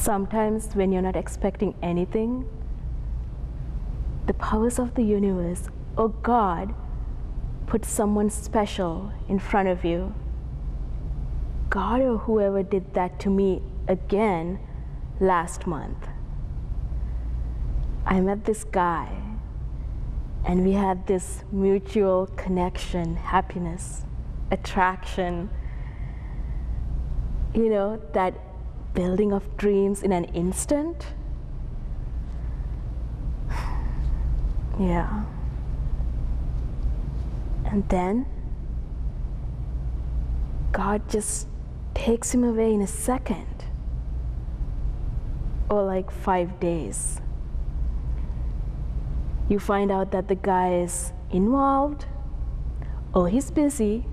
sometimes when you're not expecting anything, the powers of the universe or God put someone special in front of you. God or whoever did that to me again last month. I met this guy and we had this mutual connection, happiness, attraction, you know, that building of dreams in an instant. yeah. And then God just takes him away in a second or like five days. You find out that the guy is involved, or he's busy,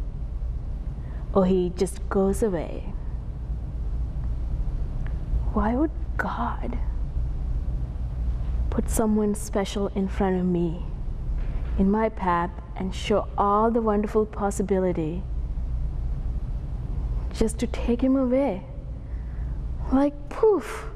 or he just goes away. Why would God put someone special in front of me, in my path, and show all the wonderful possibility just to take him away? Like poof